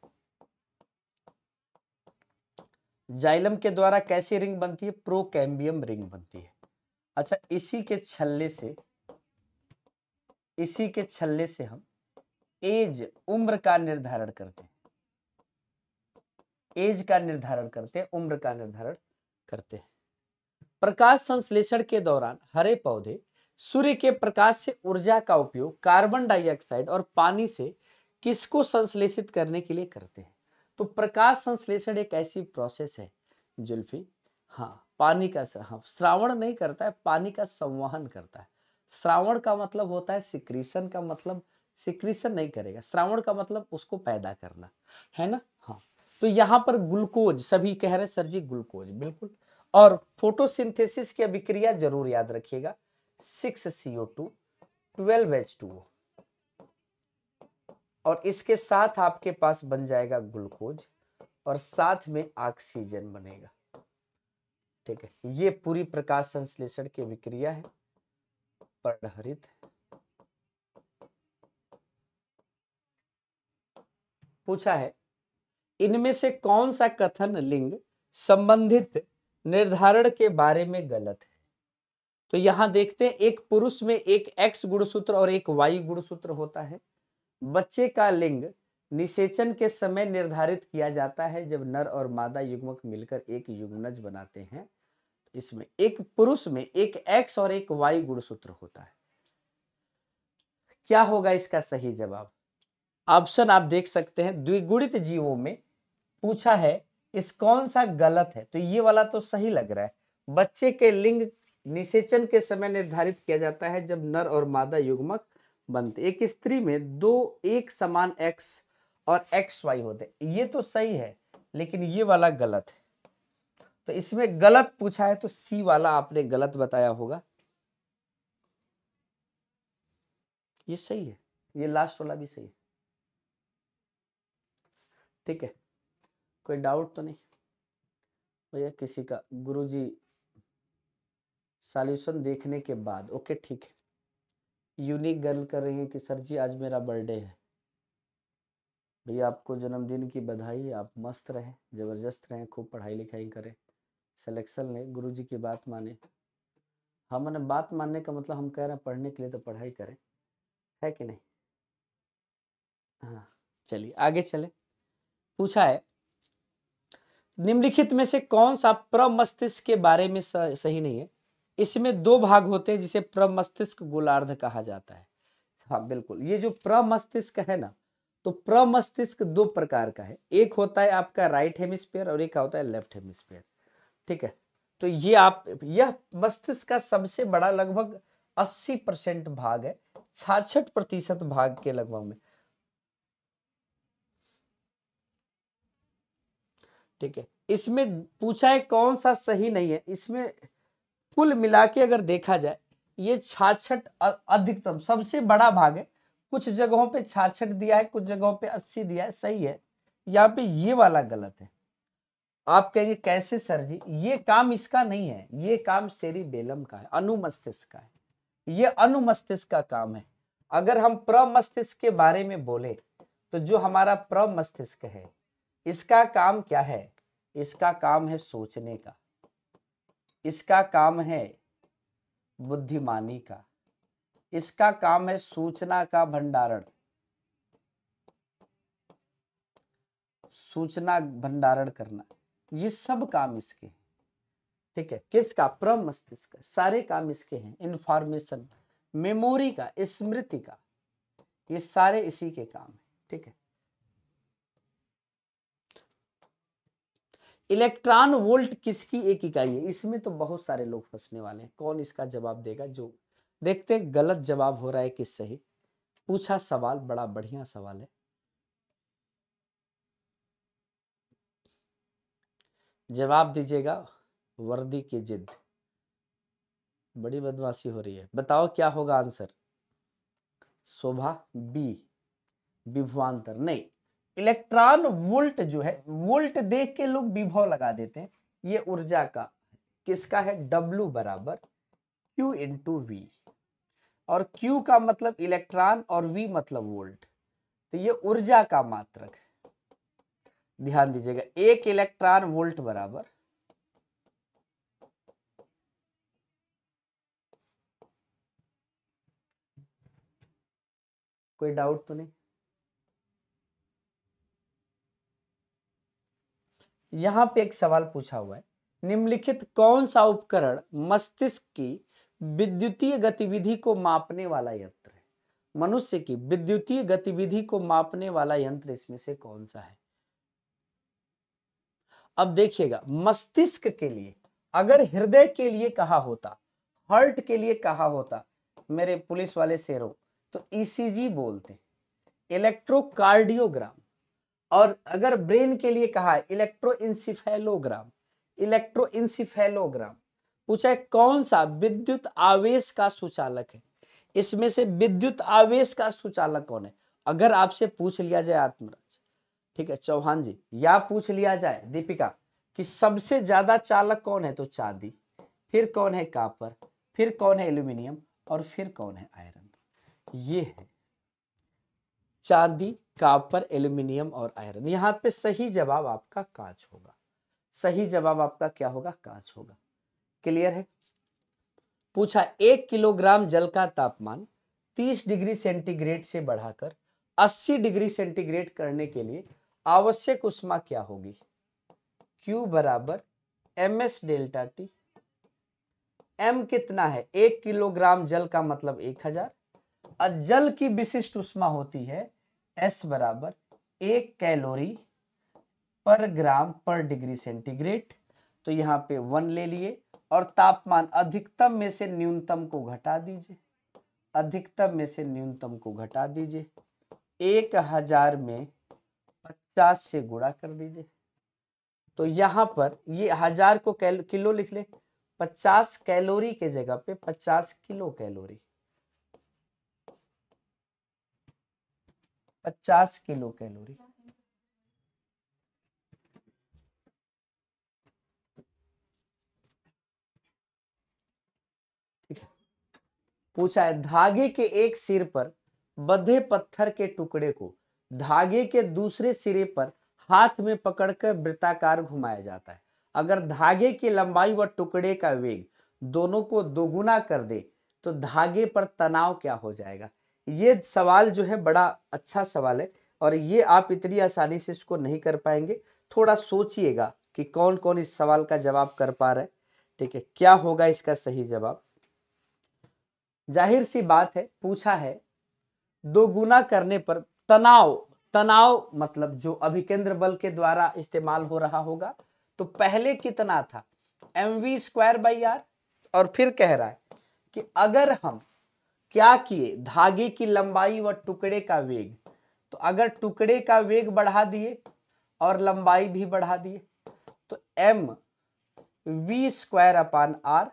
जाइलम के द्वारा कैसी रिंग बनती है? प्रोकैम्बियम रिंग बनती है। अच्छा इसी के छल्ले से, इसी के छल्ले से हम एज, उम्र का निर्धारण करते हैं। एज का निर्धारण करते हैं, उम्र का निर्धारण करते हैं। प्रकाश संश्लेषण के दौरान हरे पौधे सूर्य के प्रकाश से ऊर्जा का उपयोग कार्बन डाइऑक्साइड और पानी से किसको संश्लेषित करने के लिए करते हैं? तो प्रकाश संश्लेषण एक ऐसी प्रोसेस है, जुल्फी। हाँ पानी का हाँ श्रावण नहीं करता है, पानी का संवहन करता है। श्रावण का मतलब होता है सिक्रीशन का मतलब सिक्रीशन नहीं करेगा। श्रावण का मतलब उसको पैदा करना, है ना? हाँ तो यहाँ पर ग्लूकोज, सभी कह रहे हैं सर जी, ग्लूकोज, बिल्कुल। और फोटोसिंथेसिस की अभिक्रिया ज़रूर याद रखिएगा। Six CO two, twelve H two O. और इसके साथ आपके पास बन जाएगा ग्लूकोज और साथ में ऑक्सीजन बनेगा। ठीक है, ये पूरी प्रकाश संश्लेषण की विक्रिया है पर्णहरित पूछा है, इनमें से कौन सा कथन लिंग संबंधित निर्धारण के बारे में गलत है? तो यहाँ देखते हैं, एक पुरुष में एक एक्स गुणसूत्र और एक वाई गुणसूत्र होता है। बच्चे का लिंग निषेचन के समय निर्धारित किया जाता है जब नर और मादा युग्मक मिलकर एक युग्मनज बनाते हैं। इसमें एक पुरुष में एक एक्स और एक वाई गुणसूत्र होता है। क्या होगा इसका सही जवाब? ऑप्शन आप देख सकते हैं, द्विगुणित जीवों में पूछा है, इस कौन सा गलत है? तो ये वाला तो सही लग रहा है। बच्चे के लिंग निषेचन के समय निर्धारित किया जाता है जब नर और मादा युग्मक बनते एक स्त्री में दो एक समान एक्स और एक्स वाई होते ये तो सही है, लेकिन ये वाला गलत है। तो इसमें गलत पूछा है तो सी वाला आपने गलत बताया होगा। ये सही है, ये लास्ट वाला भी सही है। ठीक है, कोई डाउट तो नहीं? भैया, किसी का गुरुजी सॉल्यूशन देखने के बाद, ओके, ठीक है। यूनिक गर्ल कर रही है कि, सर जी, आज मेरा बर्थडे है। भैया, आपको जन्मदिन की बधाई, आप मस्त रहें, ज़बरदस्त रहें, खूब पढ़ाई लिखाई करें, सिलेक्शन लें गुरु जी की बात माने। हाँ मैंने बात मानने का मतलब हम कह रहे हैं, पढ़ने के लिए तो पढ़ाई करें, है कि नहीं? हाँ चलिए, आगे चले। पूछा है, निम्नलिखित में से कौन सा प्रमस्तिष्क के बारे में सही नहीं है? इसमें दो भाग होते हैं, जिसे प्रमस्तिष्क गोलार्ध कहा जाता है। हाँ बिल्कुल। ये जो प्रमस्तिष्क है ना तो प्रमस्तिष्क दो प्रकार का है। एक होता है आपका राइट हेमिस्फेयर और एक होता है लेफ़्ट हेमिस्फेयर। ठीक है? तो ये आप, यह मस्तिष्क का सबसे बड़ा लगभग 80 परसेंट भाग है, छाछठ प्रतिशत भाग के लगभग में। ठीक है? इसमें पूछा है कौन सा सही नहीं है। इसमें कुल मिला के अगर देखा जाए, ये छाछठ अधिकतम, सबसे बड़ा भाग है। कुछ जगहों पे छाछठ दिया है, कुछ जगहों पे अस्सी दिया है, सही है। यहाँ पे ये वाला गलत है। आप कहेंगे कैसे सर जी? ये काम इसका नहीं है, ये काम सेरी बेलम का है, अनुमस्तिष्क का है। ये अनुमस्तिष्क का काम है। अगर हम प्रमस्तिष्क के बारे में बोले तो जो हमारा प्रमस्तिष्क है, इसका काम क्या है? इसका काम है सोचने का। इसका काम है बुद्धिमानी का। इसका काम है सूचना का भंडारण। सूचना भंडारण करना, ये सब काम इसके ठीक है, किसका? प्रम मस्तिष्क सारे काम इसके हैं इंफॉर्मेशन मेमोरी का, स्मृति का। ये सारे इसी के काम है। ठीक है इलेक्ट्रॉन वोल्ट किसकी एक इकाई है? इसमें तो बहुत सारे लोग फंसने वाले हैं। कौन इसका जवाब देगा? जो देखते हैं, गलत जवाब हो रहा है कि सही? पूछा सवाल, बड़ा बढ़िया सवाल है। जवाब दीजिएगा, वर्दी की जिद। बड़ी बदमाशी हो रही है। बताओ क्या होगा आंसर? शोभा बी विभुआंतर नहीं इलेक्ट्रॉन वोल्ट जो है, वोल्ट देख के लोग विभव लगा देते हैं। ये ऊर्जा का किसका है? W बराबर Q इंटू वी और Q का मतलब इलेक्ट्रॉन और V मतलब वोल्ट। तो ये ऊर्जा का मात्रक है। ध्यान दीजिएगा, एक इलेक्ट्रॉन वोल्ट बराबर कोई डाउट तो नहीं? यहाँ पे एक सवाल पूछा हुआ है। निम्नलिखित कौन सा उपकरण मस्तिष्क की विद्युतीय गतिविधि को मापने वाला यंत्र है? मनुष्य की विद्युतीय गतिविधि को मापने वाला यंत्र इसमें से कौन सा है? अब देखिएगा, मस्तिष्क के लिए, अगर हृदय के लिए कहा होता, हार्ट के लिए कहा होता, मेरे पुलिस वाले शेरों तो ईसीजी बोलते इलेक्ट्रोकार्डियोग्राम और अगर ब्रेन के लिए कहा है इलेक्ट्रोइंसिफेलोग्राम इलेक्ट्रोइंसिफेलोग्राम पूछा है कौन सा विद्युत आवेश का सुचालक है? इसमें से विद्युत आवेश का सुचालक कौन है? अगर आपसे पूछ लिया जाए आत्मराज, ठीक है, चौहान जी, या पूछ लिया जाए दीपिका कि सबसे ज़्यादा चालक कौन है तो चांदी, फिर कौन है कापर, फिर कौन है एल्यूमिनियम और फिर कौन है आयरन। ये है चांदी कापर एल्यूमिनियम और आयरन यहाँ पे सही जवाब आपका कांच होगा। सही जवाब आपका क्या होगा? कांच होगा। क्लियर है? पूछा, एक किलोग्राम जल का तापमान 30 डिग्री सेंटीग्रेड से बढ़ाकर 80 डिग्री सेंटीग्रेड करने के लिए आवश्यक उष्मा क्या होगी? Q बराबर M S delta T M कितना है? एक किलोग्राम जल का मतलब एक हज़ार। जल की विशिष्ट उष्मा होती है एस बराबर एक कैलोरी पर ग्राम पर डिग्री सेंटीग्रेड। तो यहाँ पे वन ले लिए और तापमान अधिकतम में से न्यूनतम को घटा दीजिए। अधिकतम में से न्यूनतम को घटा दीजिए। एक हज़ार में पचास से गुणा कर दीजिए। तो यहाँ पर ये हज़ार को किलो लिख ले। पचास कैलोरी के जगह पे पचास किलो कैलोरी। पचास किलो कैलोरी। पूछा है, धागे के एक सिर पर बधे पत्थर के टुकड़े को धागे के दूसरे सिरे पर हाथ में पकड़कर वृत्ताकार घुमाया जाता है। अगर धागे की लंबाई व टुकड़े का वेग दोनों को दोगुना कर दे तो धागे पर तनाव क्या हो जाएगा? ये सवाल जो है बड़ा अच्छा सवाल है और ये आप इतनी आसानी से इसको नहीं कर पाएँगे। थोड़ा सोचिएगा कि कौन कौन इस सवाल का जवाब कर पा रहे ठीक है, क्या होगा इसका सही जवाब? ज़ाहिर सी बात है, पूछा है दो गुना करने पर तनाव तनाव मतलब जो अभिकेंद्र बल के द्वारा इस्तेमाल हो रहा होगा तो पहले कितना था? M V square by R और फिर कह रहा है कि अगर हम क्या किए? धागे की लंबाई व टुकड़े का वेग। तो अगर टुकड़े का वेग बढ़ा दिए और लंबाई भी बढ़ा दिए तो M V square upon R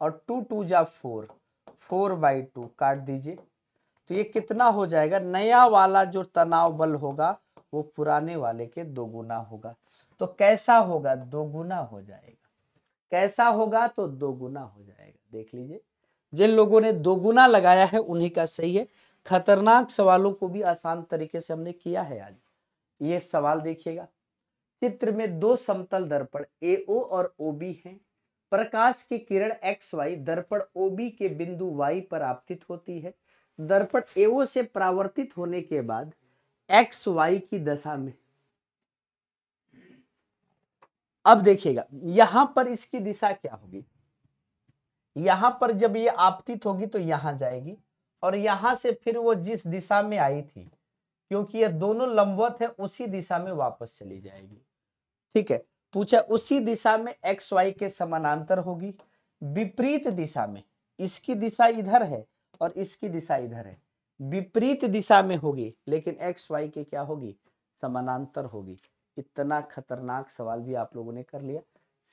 और टू टू जा फोर फोर बाई टू काट दीजिए। तो ये कितना हो जाएगा? नया वाला जो तनाव बल होगा, वो पुराने वाले के दोगुना होगा। तो कैसा होगा? दोगुना हो जाएगा। कैसा होगा? तो दोगुना हो जाएगा। देख लीजिए। जिन लोगों ने दोगुना लगाया है, उन्हीं का सही है। खतरनाक सवालों को भी आसान तरीके से हमने किया है आज। ये सवाल देखिएगा। चित्र में दो समतल दर्पण ओ और बी है। प्रकाश की किरण एक्स वाई दर्पण ओबी के बिंदु वाई पर आपतित होती है। दर्पण एओ से परावर्तित होने के बाद एक्स वाई की दशा में। अब देखिएगा, यहाँ पर इसकी दिशा क्या होगी? यहाँ पर जब ये आपतित होगी तो यहाँ जाएगी। और यहाँ से फिर वो जिस दिशा में आई थी, क्योंकि ये दोनों लंबवत है, उसी दिशा में वापस चली जाएगी। ठीक है, पूछा उसी दिशा में एक्स, वाई के समानांतर होगी। विपरीत दिशा में, इसकी दिशा इधर है और इसकी दिशा इधर है। विपरीत दिशा में होगी, लेकिन एक्स, वाई के क्या होगी? समानांतर होगी। इतना खतरनाक सवाल भी आप लोगों ने कर लिया।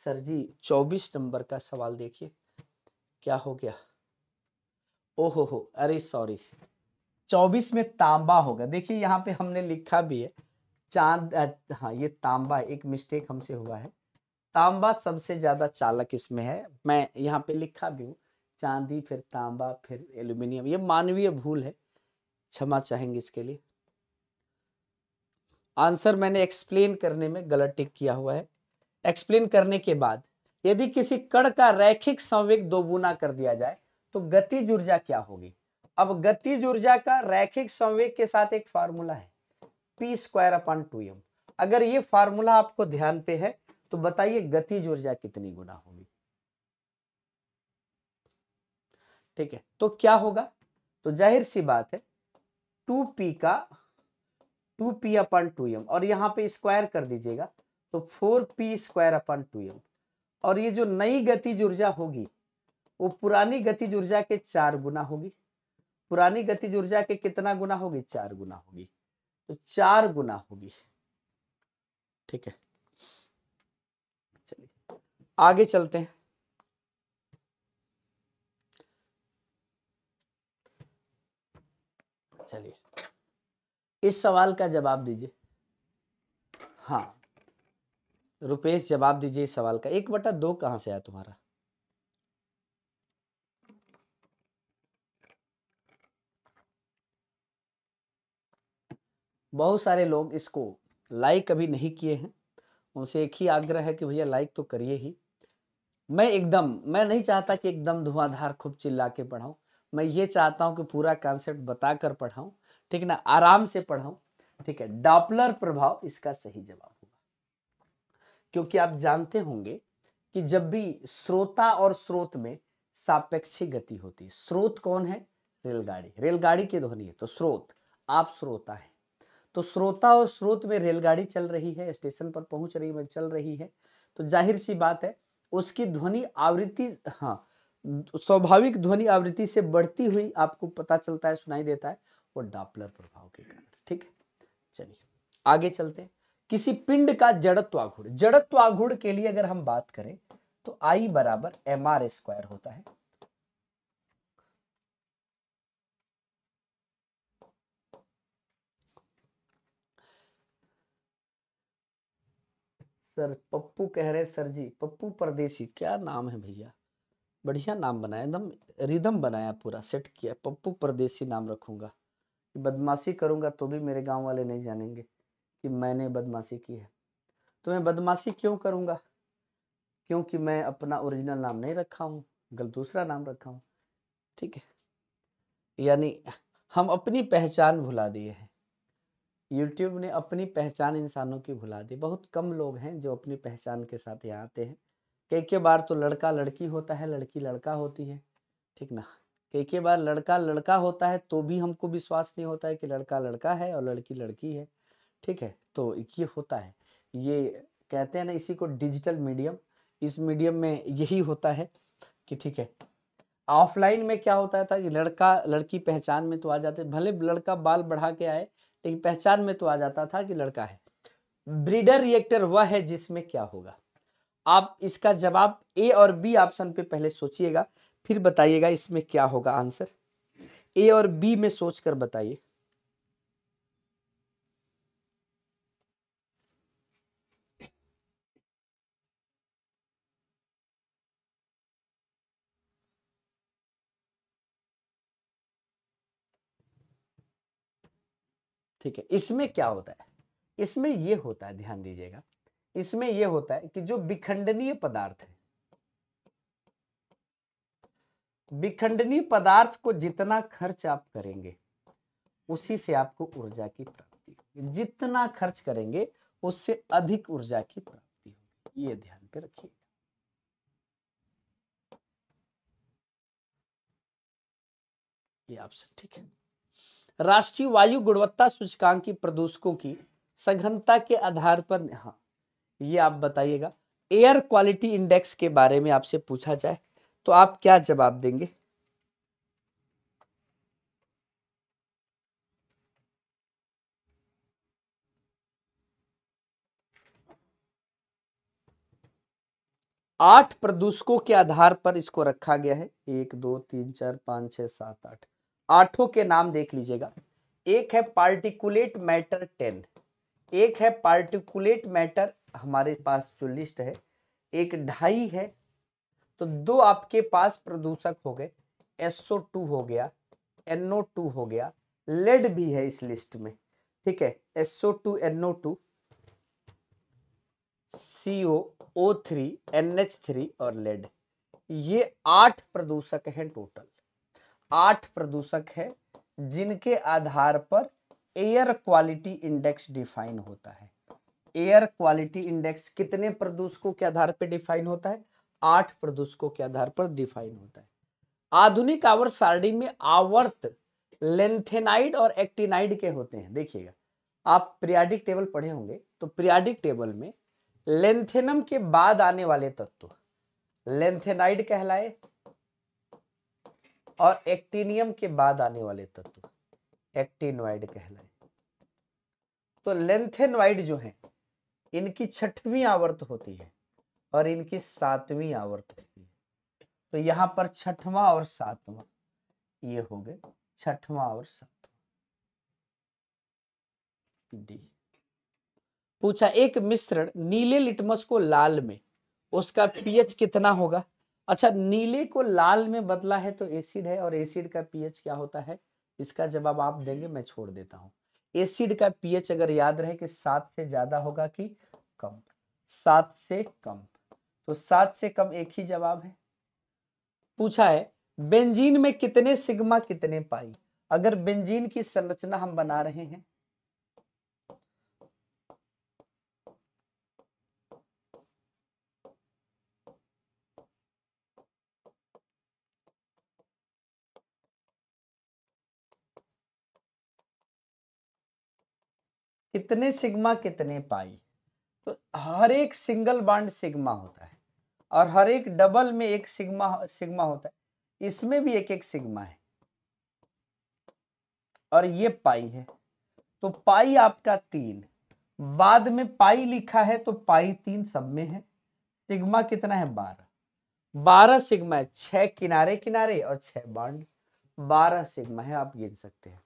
सर जी, चौबीस नंबर का सवाल देखिए। क्या हो गया? ओहो हो अरे सॉरी चौबीस में तांबा होगा देखिए, यहाँ पे हमने लिखा भी है, चाँद हाँ ये तांबा, एक मिस्टेक हमसे हुआ है। तांबा सबसे ज़्यादा चालक इसमें है। मैं यहाँ पे लिखा भी हूँ, चांदी, फिर तांबा, फिर एल्यूमिनियम ये मानवीय भूल है। क्षमा चाहेंगे इसके लिए। आंसर मैंने एक्सप्लेन करने में गलत टिक किया हुआ है। एक्सप्लेन करने के बाद यदि किसी कण का रैखिक संवेग दोगुना कर दिया जाए तो गतिज ऊर्जा क्या होगी? अब गतिज ऊर्जा का रैखिक संवेग के साथ एक फार्मूला है P square upon two M अगर ये फार्मूला आपको ध्यान पे है तो बताइए गतिज ऊर्जा कितनी गुना होगी? ठीक है तो क्या होगा? तो ज़ाहिर सी बात है टू पी का two P upon two M और यहाँ पे स्क्वायर कर दीजिएगा तो four P square upon two M और ये जो नई गतिज ऊर्जा होगी, वो पुरानी गतिज ऊर्जा के चार गुना होगी। पुरानी गतिज ऊर्जा के कितना गुना होगी? चार गुना होगी। तो चार गुना होगी। ठीक है। चलिए, आगे चलते हैं। चलिए, इस सवाल का जवाब दीजिए। हाँ। रुपेश, जवाब दीजिए इस सवाल का। एक बटा दो कहाँ से आया तुम्हारा? बहुत सारे लोग इसको लाइक अभी नहीं किए हैं। उनसे एक ही आग्रह है कि भैया लाइक तो करिए ही। मैं एकदम, मैं नहीं चाहता कि एकदम धुआंधार खूब चिल्ला के पढ़ाऊं। मैं ये चाहता हूँ कि पूरा कॉन्सेप्ट बताकर पढ़ाऊं। ठीक ना? आराम से पढ़ाऊं। ठीक है? डॉपलर प्रभाव इसका सही जवाब। क्योंकि आप जानते होंगे कि जब भी श्रोता और स्रोत में सापेक्षिक गति होती है। स्रोत कौन है? रेलगाड़ी। रेलगाड़ी की ध्वनि है तो स्रोत, आप श्रोता है। तो श्रोता और स्रोत में रेलगाड़ी चल रही है, स्टेशन पर पहुँच रही है, चल रही है तो ज़ाहिर सी बात है, उसकी ध्वनि आवृत्ति हाँ स्वाभाविक ध्वनि आवृत्ति से बढ़ती हुई आपको पता चलता है, सुनाई देता है, वो डॉपलर प्रभाव के कारण। ठीक है? चलिए, आगे चलते हैं। किसी पिंड का जड़त्वाघूर्ण जड़त्वाघूर्ण के लिए अगर हम बात करें तो आई बराबर एम आर स्क्वायर होता है। सर, पप्पू कह रहे सर जी, पप्पू परदेसी, क्या नाम है भैया? बढ़िया नाम बनाया, एकदम रिदम बनाया, पूरा सेट किया। पप्पू परदेसी नाम रखूँगा। बदमाशी करूँगा तो भी मेरे गाँव वाले नहीं जानेंगे। कि मैंने बदमाशी की है। तो मैं बदमाशी क्यों करूँगा? क्योंकि मैं अपना ओरिजिनल नाम नहीं रखा हूँ गल दूसरा नाम रखा हूँ। ठीक है? यानी हम अपनी पहचान भुला दिए हैं। यूट्यूब ने अपनी पहचान इंसानों की भुला दी। बहुत कम लोग हैं जो अपनी पहचान के साथ यहाँ आते हैं। कई के बार तो लड़का लड़की होता है लड़की लड़का होती है। ठीक ना? कई के बार लड़का लड़का होता है तो भी हमको विश्वास नहीं होता है कि लड़का लड़का है और लड़की लड़की है। ठीक है? तो ये होता है। ये कहते हैं ना, इसी को डिजिटल मीडियम इस मीडियम में यही होता है कि ठीक है ऑफलाइन में क्या होता था कि लड़का, लड़की पहचान में तो आ जाते, भले लड़का बाल बढ़ा के आए, लेकिन पहचान में तो आ जाता था कि लड़का है। ब्रीडर रिएक्टर वह है जिसमें क्या होगा? आप इसका जवाब ए और बी ऑप्शन पे पहले सोचिएगा, फिर बताइएगा इसमें क्या होगा आंसर ए और बी में सोचकर बताइए। ठीक है, इसमें क्या होता है? इसमें ये होता है, ध्यान दीजिएगा, इसमें यह होता है कि जो विखंडनीय पदार्थ है, विखंडनीय पदार्थ को जितना खर्च आप करेंगे, उसी से आपको ऊर्जा की प्राप्ति होगी। जितना खर्च करेंगे, उससे अधिक ऊर्जा की प्राप्ति होगी। ये ध्यान पे रखिए। ये आपसे ठीक है? राष्ट्रीय वायु गुणवत्ता सूचकांक की प्रदूषकों की सघनता के आधार पर हाँ ये आप बताइएगा। एयर क्वालिटी इंडेक्स के बारे में आपसे पूछा जाए तो आप क्या जवाब देंगे? आठ प्रदूषकों के आधार पर इसको रखा गया है। एक, दो, तीन, चार, पाँच, छह, सात, आठ। आठों के नाम देख लीजिएगा। एक है पार्टिकुलेट मैटर टेन एक है पार्टिकुलेट मैटर हमारे पास जो लिस्ट है, एक ढाई है तो दो आपके पास प्रदूषक हो गए एसओ टू हो गया एनओ टू हो गया लेड भी है इस लिस्ट में, ठीक है SO two NO two CO O three N H three और लेड ये आठ प्रदूषक हैं टोटल आठ प्रदूषक है, जिनके आधार पर एयर क्वालिटी इंडेक्स डिफाइन होता है। एयर क्वालिटी इंडेक्स कितने प्रदूषकों के आधार पर डिफाइन होता है? आठ प्रदूषकों के आधार पर डिफाइन होता है। आधुनिक आवर्त सारणी में आवर्त लेंथेनाइड और एक्टिनाइड के होते हैं। देखिएगा, आप प्रियाडिक टेबल पढ़े होंगे तो प्रियाडिक टेबल में लेंथेनम के बाद आने वाले तत्व, लेंथेनाइड कहलाए और एक्टिनियम के बाद आने वाले तत्व, एक्टिनोइड कहलाए। तो लेंथेनोइड जो है, इनकी छठवीं आवर्त होती है और इनकी सातवीं आवर्त होती है। तो यहाँ पर छठवां और सातवां, ये हो गए छठवां और सातवां। डी। पूछा, एक मिश्रण नीले लिटमस को लाल में, उसका पीएच कितना होगा? अच्छा नीले को लाल में बदला है तो एसिड है और एसिड का पीएच क्या होता है? इसका जवाब आप देंगे मैं छोड़ देता हूँ। एसिड का पीएच अगर याद रहे कि सात से ज़्यादा होगा कि कम? सात से कम। तो सात से कम एक ही जवाब है। पूछा है बेंजीन में कितने सिग्मा कितने पाई? अगर बेंजीन की संरचना हम बना रहे हैं कितने सिग्मा कितने पाई? तो हर एक सिंगल बाड सिग्मा होता है और हर एक डबल में एक सिग्मा सिग्मा होता है। इसमें भी एक एक सिग्मा है। और ये पाई है। तो पाई आपका तीन। बाद में पाई लिखा है तो पाई तीन सब में है। सिग्मा कितना है? बारह। बारह सिग्मा है। छह किनारे किनारे और छह बाड। बारह सिग्मा है, आप गिन सकते हैं।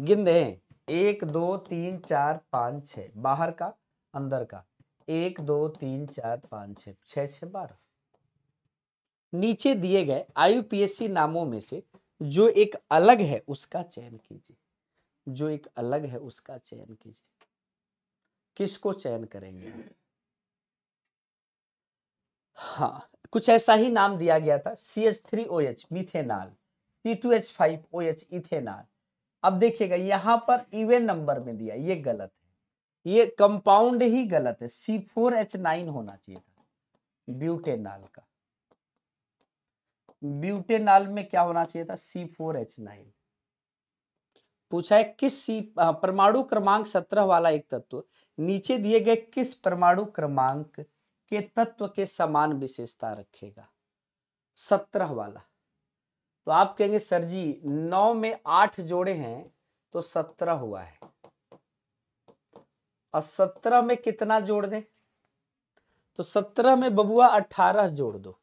गिन दे। एक, दो, तीन, चार, पाँच, छ। बाहर का, अंदर का। एक, दो, तीन, चार, पाँच, छ। छ बारह। नीचे दिए गए आयुपीएससी नामों में से जो एक अलग है, उसका चयन कीजिए। जो एक अलग है, उसका चयन कीजिए। किसको चयन करेंगे? हाँ कुछ ऐसा ही नाम दिया गया था। C H three O H, methanol. C two H five O H, ethanol. अब देखिएगा, यहाँ पर इवन नंबर में दिया, ये गलत है। ये कंपाउंड ही गलत है। सी फोर एच नाइन होना चाहिए था, ब्यूटेनाल का। ब्यूटेनाल में क्या होना चाहिए था? सी फोर एच नाइन पूछा है, किस सी परमाणु क्रमांक सत्रह वाला एक तत्व, नीचे दिए गए किस परमाणु क्रमांक के तत्व के समान विशेषता रखेगा? सत्रह वाला। तो आप कहेंगे, सर जी, नौ में आठ जोड़े हैं तो सत्रह हुआ है। और सत्रह में कितना जोड़ दें? तो सत्रह में बबुआ अठारह जोड़ दो।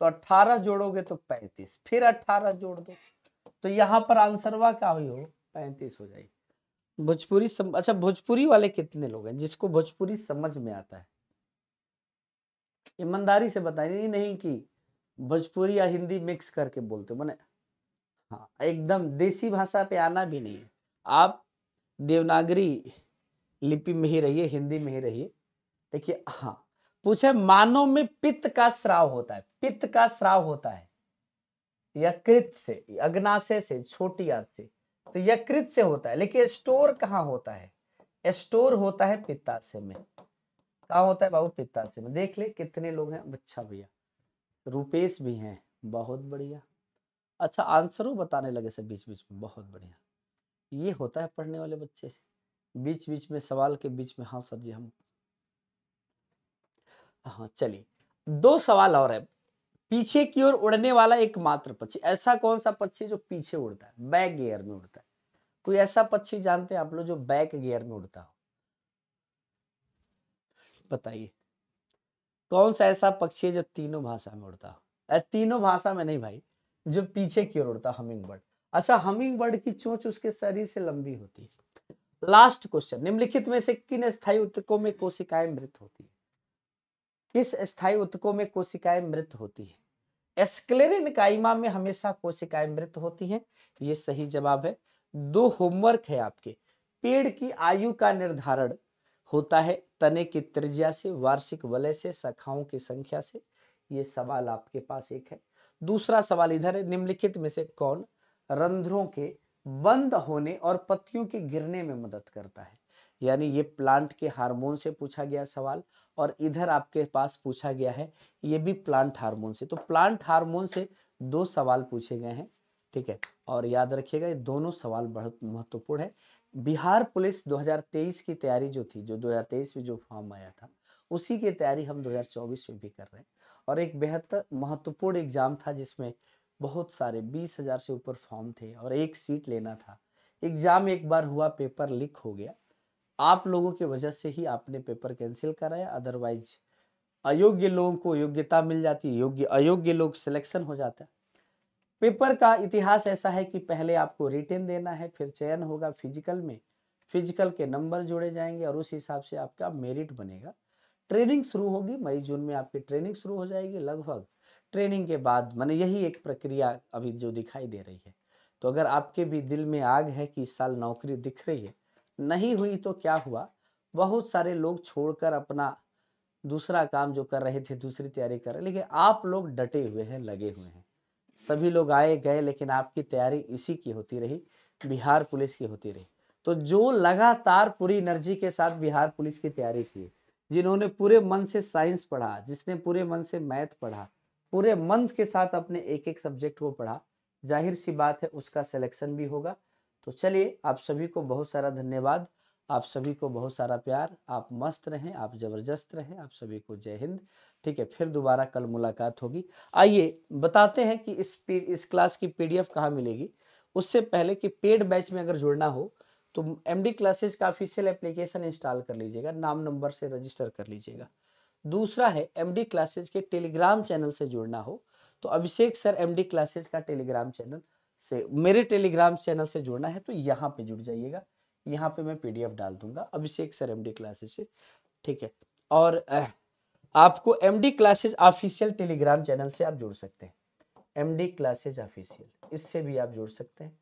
तो अठारह जोड़ोगे तो पैंतीस, फिर अठारह जोड़ दो। तो यहाँ पर आंसर आंसरवा क्या हुई हो? पैंतीस हो जाएगी। भोजपुरी सम... अच्छा भोजपुरी वाले कितने लोग हैं, जिसको भोजपुरी समझ में आता है? ईमानदारी से बताइए, नहीं कि भोजपुरी या हिंदी मिक्स करके बोलते हो मैंने हाँ एकदम देसी भाषा पे आना भी नहीं आप देवनागरी लिपि में ही रहिए, हिंदी में ही रहिए। देखिए हाँ पूछे मानव में पित्त का स्राव होता है। पित्त का श्राव होता है। यकृत से, अग्नाशय से, छोटी आंत से। तो यकृत से होता है। लेकिन स्टोर कहाँ होता है? स्टोर होता है पित्ताशय में। कहा होता है बाबू? पित्ताशय में। देख ले कितने लोग हैं। अच्छा भैया। रुपेश भी हैं। बहुत बढ़िया। अच्छा आंसरों बताने लगे सब बीच बीच में। बहुत बढ़िया। ये होता है पढ़ने वाले बच्चे। बीच बीच में सवाल के बीच में। हाँ सर जी, हम हाँ चलिए। दो सवाल और है। पीछे की ओर उड़ने वाला एकमात्र पक्षी। ऐसा कौन सा पक्षी जो पीछे उड़ता है? बैक गियर में उड़ता है। कोई ऐसा पक्षी जानते हैं आप लोग जो बैक गियर में उड़ता हो? बताइए। कौन सा ऐसा पक्षी है जो तीनों भाषा में उड़ता हो? तीनों भाषा में नहीं भाई, जो पीछे की ओर उड़ता हमिंग बर्ड अच्छा हमिंग बर्ड की चोंच उसके शरीर से लंबी होती है। लास्ट क्वेश्चन निम्नलिखित में से किन स्थायी उत्तकों में कोशिकाएँ मृत होती है? किस स्थायी उत्तकों में कोशिकाएँ मृत होती है? एस्क्लेरिन काइमा में हमेशा कोशिकाएँ मृत होती हैं। ये सही जवाब है। दो होमवर्क है आपके। पेड़ की आयु का निर्धारण होता है तने की त्रिज्या से, वार्षिक वलय से, शाखाओं की संख्या से। ये सवाल आपके पास एक है। दूसरा सवाल इधर है, निम्नलिखित में से कौन रंध्रों के बंद होने और पत्तियों के गिरने में मदद करता है? यानी ये प्लांट के हार्मोन से पूछा गया सवाल और इधर आपके पास पूछा गया है, ये भी प्लांट हार्मोन से। तो प्लांट हार्मोन से दो सवाल पूछे गए हैं, ठीक है? और याद रखिएगा, ये दोनों सवाल बहुत महत्वपूर्ण है। बिहार पुलिस 2023 की तैयारी जो थी, जो 2023 में जो फॉर्म आया था, उसी की तैयारी हम 2024 में भी कर रहे हैं। और एक बेहतर महत्वपूर्ण एग्ज़ाम था जिसमें बहुत सारे बीस हज़ार से ऊपर फॉर्म थे और एक सीट लेना था। एग्ज़ाम एक बार हुआ, पेपर लीक हो गया। आप लोगों की वजह से ही आपने पेपर कैंसिल कराया अदरवाइज़ अयोग्य लोगों को योग्यता मिल जाती, योग्य, अयोग्य लोग सिलेक्शन हो जाता। पेपर का इतिहास ऐसा है कि पहले आपको रिटर्न देना है, फिर चयन होगा फ़िज़िकल में। फ़िज़िकल के नंबर जोड़े जाएँगे और उस हिसाब से आपका मेरिट बनेगा। ट्रेनिंग शुरू होगी, मई, जून में आपकी ट्रेनिंग शुरू हो जाएगी लगभग। ट्रेनिंग के बाद, मैंने यही एक प्रक्रिया अभी जो दिखाई दे रही है। तो अगर आपके भी दिल में आग है कि इस साल नौकरी दिख रही है, नहीं हुई तो क्या हुआ? बहुत सारे लोग छोड़कर अपना दूसरा काम जो कर रहे थे, दूसरी तैयारी कर रहे लेकिन आप लोग डटे हुए हैं, लगे हुए हैं। सभी लोग आए, गए, लेकिन आपकी तैयारी इसी की होती रही, बिहार पुलिस की होती रही। तो जो लगातार पूरी एनर्जी के साथ बिहार पुलिस की तैयारी की, जिन्होंने पूरे मन से साइंस पढ़ा, जिसने पूरे मन से मैथ पढ़ा, पूरे मन के साथ अपने एक एक सब्जेक्ट को पढ़ा, ज़ाहिर सी बात है उसका सिलेक्शन भी होगा। तो चलिए, आप सभी को बहुत सारा धन्यवाद, आप सभी को बहुत सारा प्यार, आप मस्त रहें, आप ज़बरदस्त रहें, आप सभी को जय हिंद। ठीक है, फिर दोबारा कल मुलाकात होगी। आइए बताते हैं कि इस इस क्लास की पीडीएफ कहाँ मिलेगी। उससे पहले कि पेड बैच में अगर जुड़ना हो तो एम डी क्लासेज का ऑफिशियल एप्लीकेशन इंस्टॉल कर लीजिएगा, नाम नंबर से रजिस्टर कर लीजिएगा। दूसरा है एम डी क्लासेज के टेलीग्राम चैनल से जुड़ना हो तो Abhishek sir M D classes का टेलीग्राम चैनल से, मेरे टेलीग्राम चैनल से जुड़ना है तो यहाँ पे जुड़ जाइएगा। यहाँ पे मैं पीडीएफ डाल दूँगा, Abhishek sir M D classes से, ठीक है। और आपको M D classes official Telegram channel से आप जुड़ सकते हैं। एम डी क्लासेज ऑफिशियल इससे भी आप जुड़ सकते हैं।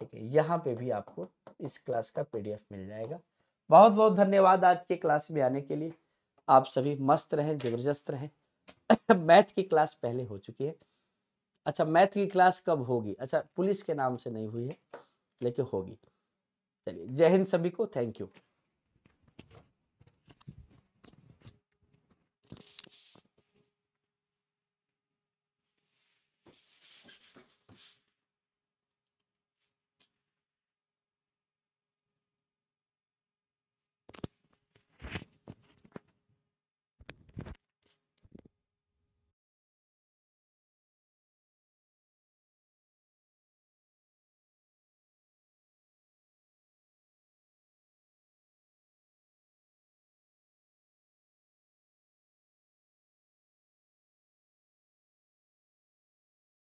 ठीक है, यहाँ पे भी आपको इस क्लास का पीडीएफ मिल जाएगा। बहुत बहुत धन्यवाद आज के क्लास में आने के लिए। आप सभी मस्त रहें, ज़बरदस्त रहें। मैथ की क्लास पहले हो चुकी है। अच्छा मैथ की क्लास कब होगी? अच्छा पुलिस के नाम से नहीं हुई है, लेकिन होगी। चलिए, जय हिंद सभी को थैंक यू